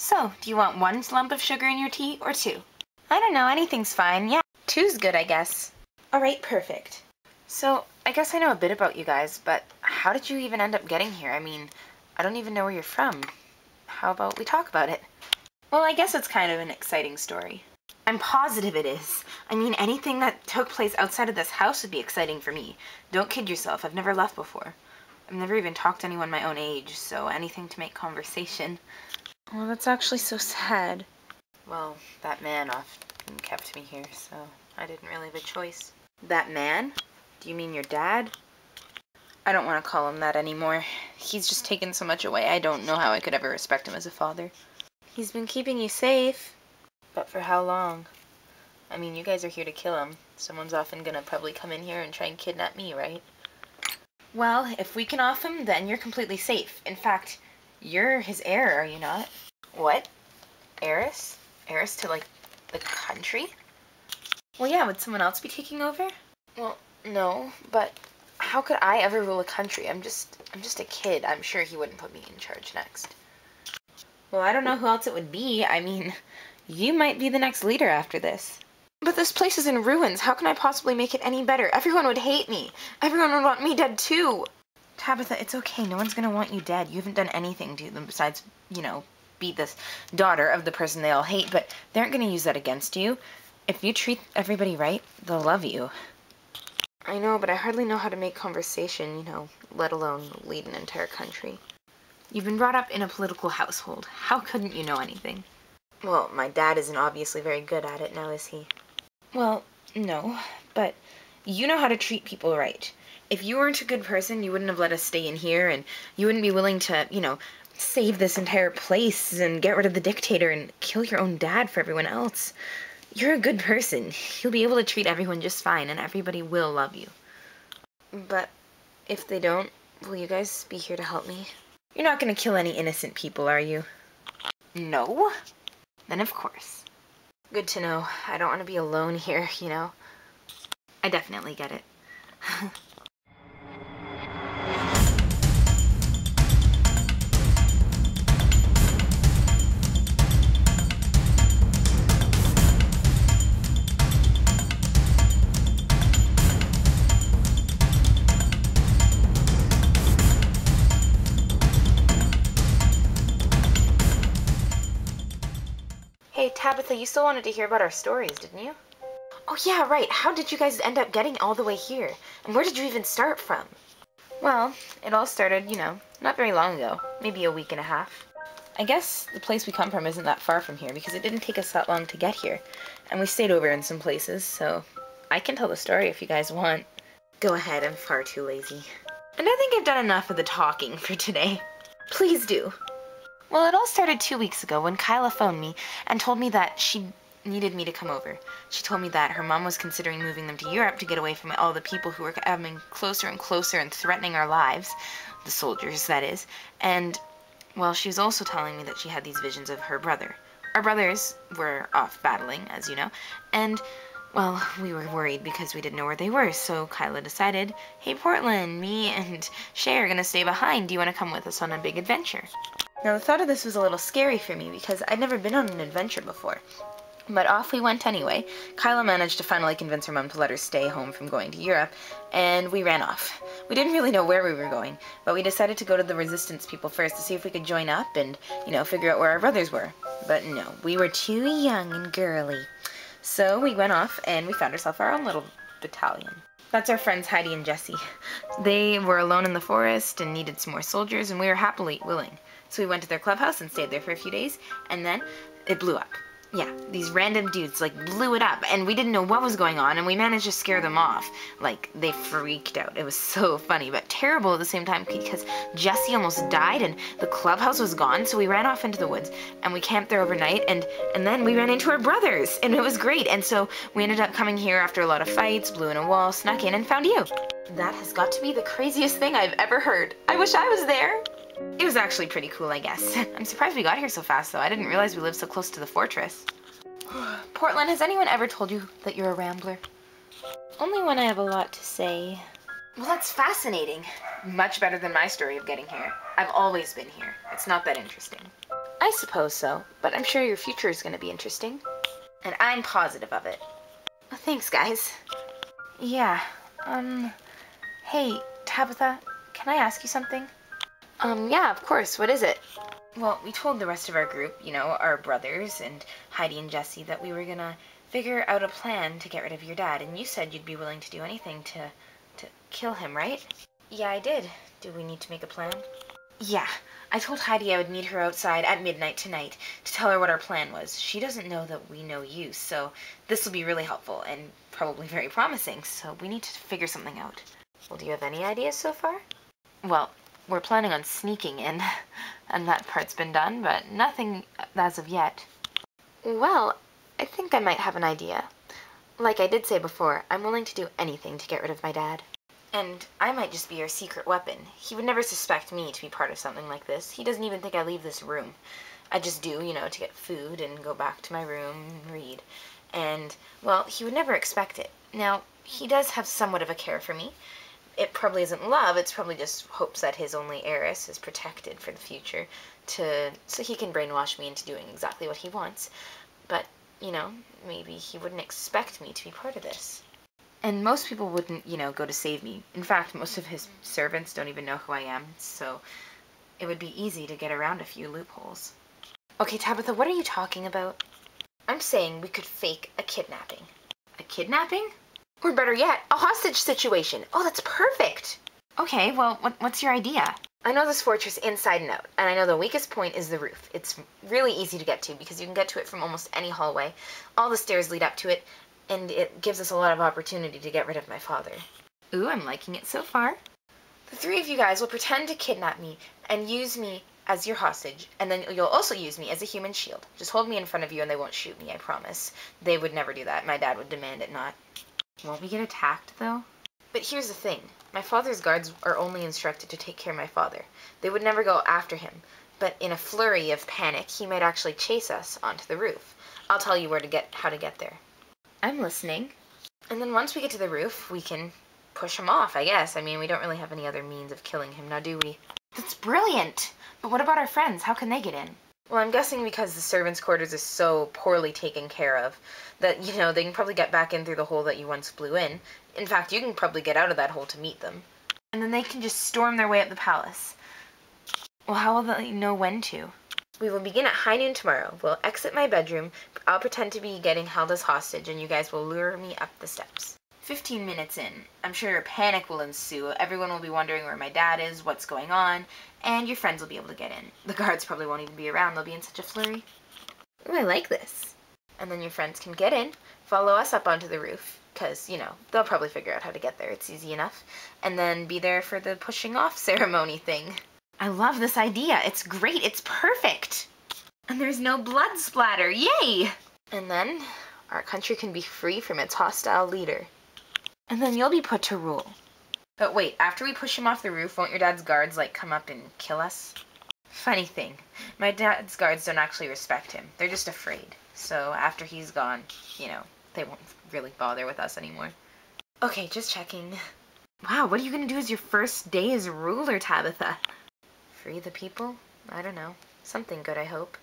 So, do you want one lump of sugar in your tea or two? I don't know, anything's fine. Yeah, two's good, I guess. All right, perfect. So, I guess I know a bit about you guys, but how did you even end up getting here? I mean, I don't even know where you're from. How about we talk about it? Well, I guess it's kind of an exciting story. I'm positive it is. I mean, anything that took place outside of this house would be exciting for me. Don't kid yourself, I've never left before. I've never even talked to anyone my own age, so anything to make conversation. Well, that's actually so sad. Well, that man often kept me here, so I didn't really have a choice. That man? Do you mean your dad? I don't want to call him that anymore. He's just taken so much away, I don't know how I could ever respect him as a father. He's been keeping you safe. But for how long? I mean, you guys are here to kill him. Someone's often gonna probably come in here and try and kidnap me, right? Well, if we can off him, then you're completely safe. In fact, you're his heir, are you not? What? Heiress? Heiress to, like, the country? Well, yeah, would someone else be taking over? Well, no, but how could I ever rule a country? I'm just, I'm just a kid. I'm sure he wouldn't put me in charge next. Well, I don't know who else it would be. I mean, you might be the next leader after this. But this place is in ruins. How can I possibly make it any better? Everyone would hate me. Everyone would want me dead too. Tabitha, it's okay. No one's gonna want you dead. You haven't done anything to them besides, you know, be this daughter of the person they all hate, but they aren't gonna use that against you. If you treat everybody right, they'll love you. I know, but I hardly know how to make conversation, you know, let alone lead an entire country. You've been brought up in a political household. How couldn't you know anything? Well, my dad isn't obviously very good at it now, is he? Well, no, but you know how to treat people right. If you weren't a good person, you wouldn't have let us stay in here, and you wouldn't be willing to, you know, save this entire place and get rid of the dictator and kill your own dad for everyone else. You're a good person. You'll be able to treat everyone just fine, and everybody will love you. But if they don't, will you guys be here to help me? You're not gonna kill any innocent people, are you? No? Then of course. Good to know. I don't want to be alone here, you know? I definitely get it. Hey, you still wanted to hear about our stories, didn't you? Oh, yeah, right. How did you guys end up getting all the way here? And where did you even start from? Well, it all started, you know, not very long ago. Maybe a week and a half. I guess the place we come from isn't that far from here because it didn't take us that long to get here. And we stayed over in some places, so I can tell the story if you guys want. Go ahead, I'm far too lazy. And I think I've done enough of the talking for today. Please do. Well, it all started two weeks ago when Kyla phoned me and told me that she needed me to come over. She told me that her mom was considering moving them to Europe to get away from all the people who were coming closer and closer and threatening our lives. The soldiers, that is. And, well, she was also telling me that she had these visions of her brother. Our brothers were off battling, as you know, and, well, we were worried because we didn't know where they were, so Kyla decided, hey, Portland, me and Shay are gonna stay behind. Do you want to come with us on a big adventure? Now, the thought of this was a little scary for me because I'd never been on an adventure before. But off we went anyway. Kyla managed to finally convince her mom to let her stay home from going to Europe, and we ran off. We didn't really know where we were going, but we decided to go to the resistance people first to see if we could join up and, you know, figure out where our brothers were. But no, we were too young and girly. So we went off and we found ourselves our own little battalion. That's our friends Heidi and Jesse. They were alone in the forest and needed some more soldiers, and we were happily willing. So we went to their clubhouse and stayed there for a few days, and then it blew up. Yeah, these random dudes like blew it up, and we didn't know what was going on, and we managed to scare them off. Like, they freaked out. It was so funny, but terrible at the same time because Jesse almost died, and the clubhouse was gone, so we ran off into the woods, and we camped there overnight, and, and then we ran into our brothers, and it was great. And so we ended up coming here after a lot of fights, blew in a wall, snuck in, and found you. That has got to be the craziest thing I've ever heard. I wish I was there. It was actually pretty cool, I guess. I'm surprised we got here so fast, though. I didn't realize we lived so close to the fortress. Portland, has anyone ever told you that you're a rambler? Only when I have a lot to say. Well, that's fascinating. Much better than my story of getting here. I've always been here. It's not that interesting. I suppose so, but I'm sure your future is going to be interesting. And I'm positive of it. Well, thanks, guys. Yeah, um, hey, Tabitha, can I ask you something? Um, yeah, of course. What is it? Well, we told the rest of our group, you know, our brothers and Heidi and Jesse, that we were gonna figure out a plan to get rid of your dad, and you said you'd be willing to do anything to, to kill him, right? Yeah, I did. Do we need to make a plan? Yeah. I told Heidi I would meet her outside at midnight tonight to tell her what our plan was. She doesn't know that we know you, so this will be really helpful and probably very promising, so we need to figure something out. Well, do you have any ideas so far? Well, we're planning on sneaking in, and that part's been done, but nothing as of yet. Well, I think I might have an idea. Like I did say before, I'm willing to do anything to get rid of my dad. And I might just be your secret weapon. He would never suspect me to be part of something like this. He doesn't even think I leave this room. I just do, you know, to get food and go back to my room and read. And, well, he would never expect it. Now, he does have somewhat of a care for me. It probably isn't love, it's probably just hopes that his only heiress is protected for the future to so he can brainwash me into doing exactly what he wants. But, you know, maybe he wouldn't expect me to be part of this. And most people wouldn't, you know, go to save me. In fact, most of his servants don't even know who I am, so it would be easy to get around a few loopholes. Okay, Tabitha, what are you talking about? I'm saying we could fake a kidnapping. A kidnapping? Or better yet, a hostage situation. Oh, that's perfect! Okay, well, what, what's your idea? I know this fortress inside and out, and I know the weakest point is the roof. It's really easy to get to because you can get to it from almost any hallway. All the stairs lead up to it, and it gives us a lot of opportunity to get rid of my father. Ooh, I'm liking it so far. The three of you guys will pretend to kidnap me and use me as your hostage, and then you'll also use me as a human shield. Just hold me in front of you and they won't shoot me, I promise. They would never do that. My dad would demand it not. Won't we get attacked, though? But here's the thing. My father's guards are only instructed to take care of my father. They would never go after him. But in a flurry of panic, he might actually chase us onto the roof. I'll tell you where to get how to get there. I'm listening. And then once we get to the roof, we can push him off, I guess. I mean, we don't really have any other means of killing him, now do we? That's brilliant! But what about our friends? How can they get in? Well, I'm guessing because the servants' quarters is so poorly taken care of that, you know, they can probably get back in through the hole that you once blew in. In fact, you can probably get out of that hole to meet them. And then they can just storm their way up the palace. Well, how will they know when to? We will begin at high noon tomorrow. We'll exit my bedroom. I'll pretend to be getting held as hostage, and you guys will lure me up the steps. Fifteen minutes in, I'm sure a panic will ensue. Everyone will be wondering where my dad is, what's going on, and your friends will be able to get in. The guards probably won't even be around. They'll be in such a flurry. Ooh, I like this. And then your friends can get in, follow us up onto the roof, because, you know, they'll probably figure out how to get there. It's easy enough. And then be there for the pushing off ceremony thing. I love this idea. It's great. It's perfect. And there's no blood splatter. Yay! And then our country can be free from its hostile leader. And then you'll be put to rule. But wait, after we push him off the roof, won't your dad's guards, like, come up and kill us? Funny thing, my dad's guards don't actually respect him. They're just afraid. So after he's gone, you know, they won't really bother with us anymore. Okay, just checking. Wow, what are you gonna do as your first day as ruler, Tabitha? Free the people? I don't know. Something good, I hope.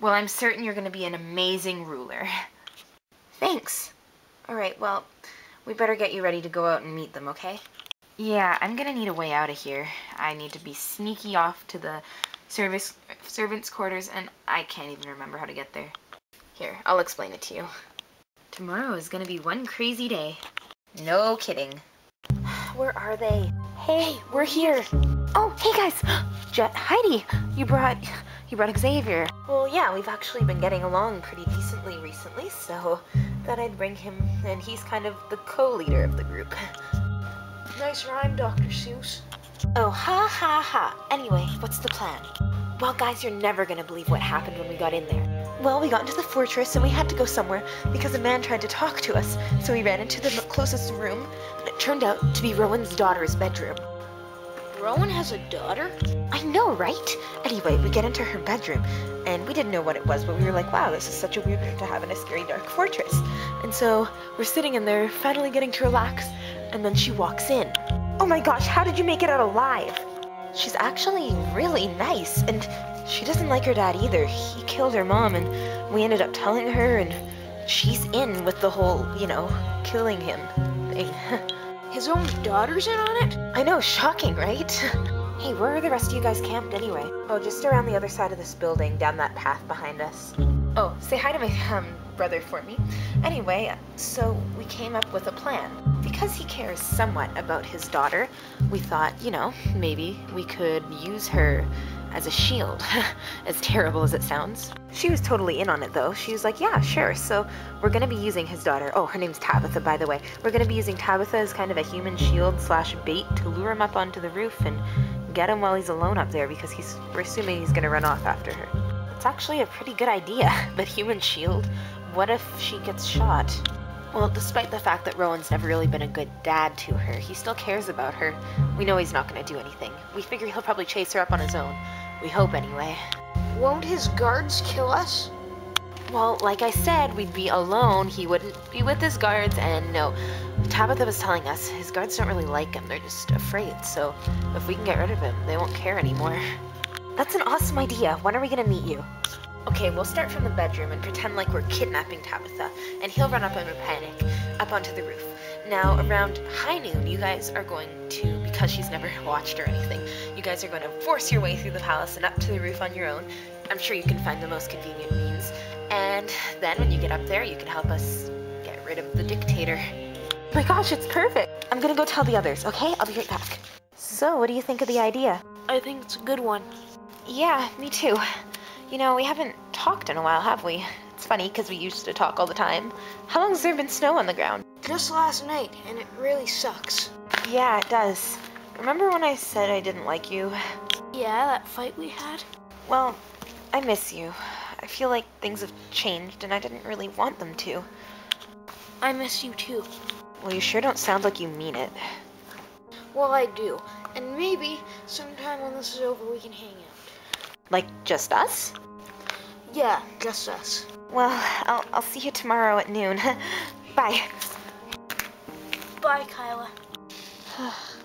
Well, I'm certain you're going to be an amazing ruler. Thanks. Alright, well, we better get you ready to go out and meet them, okay? Yeah, I'm gonna need a way out of here. I need to be sneaky off to the service servants' quarters, and I can't even remember how to get there. Here, I'll explain it to you. Tomorrow is gonna be one crazy day. No kidding. Where are they? Hey, we're here. Oh, hey guys! Jet, Heidi, you brought you brought Xavier. Well, yeah, we've actually been getting along pretty decently recently, so thought I'd bring him, and he's kind of the co-leader of the group. Nice rhyme, Dr. Seuss. Oh, ha ha ha. Anyway, what's the plan? Well, guys, you're never gonna believe what happened when we got in there. Well, we got into the fortress and we had to go somewhere because a man tried to talk to us, so we ran into the closest room, and it turned out to be Rowan's daughter's bedroom. Rowan has a daughter? I know, right? Anyway, we get into her bedroom, and we didn't know what it was, but we were like, wow, this is such a weird thing to have in a scary dark fortress. And so we're sitting in there, finally getting to relax, and then she walks in. Oh my gosh, how did you make it out alive? She's actually really nice, and She doesn't like her dad either. He killed her mom, and we ended up telling her, and she's in with the whole, you know, killing him thing. His own daughter's in on it? I know, shocking, right? hey, where are the rest of you guys camped anyway? Oh, just around the other side of this building, down that path behind us. Oh, say hi to my um, brother for me. Anyway, so we came up with a plan. Because he cares somewhat about his daughter, we thought, you know, maybe we could use her as a shield, as terrible as it sounds. She was totally in on it though. She was like, yeah, sure. So we're gonna be using his daughter. Oh, her name's Tabitha, by the way. We're gonna be using Tabitha as kind of a human shield slash bait to lure him up onto the roof and get him while he's alone up there because he's we're assuming he's gonna run off after her. It's actually a pretty good idea, but human shield. What if she gets shot? Well, despite the fact that Rowan's never really been a good dad to her, he still cares about her. We know he's not going to do anything. We figure he'll probably chase her up on his own. We hope anyway. Won't his guards kill us? Well, like I said, we'd be alone. He wouldn't be with his guards, and no. Tabitha was telling us his guards don't really like him. They're just afraid. So if we can get rid of him, they won't care anymore. That's an awesome idea. When are we gonna meet you? Okay, we'll start from the bedroom and pretend like we're kidnapping Tabitha, and he'll run up in a panic up onto the roof. Now, around high noon, you guys are going to, because she's never watched or anything, you guys are going to force your way through the palace and up to the roof on your own. I'm sure you can find the most convenient means. And then when you get up there, you can help us get rid of the dictator. Oh my gosh, it's perfect. I'm gonna go tell the others, okay? I'll be right back. So, what do you think of the idea? I think it's a good one. Yeah, me too. You know, we haven't talked in a while, have we? It's funny because we used to talk all the time. How long has there been snow on the ground? Just last night, and it really sucks. Yeah, it does. Remember when I said I didn't like you? Yeah, that fight we had? Well, I miss you. I feel like things have changed and I didn't really want them to. I miss you too. Well, you sure don't sound like you mean it. Well, I do. And maybe sometime when this is over, we can hang out. Like just us? Yeah, just us. Well, I'll, I'll see you tomorrow at noon. Bye. Bye, Kyla.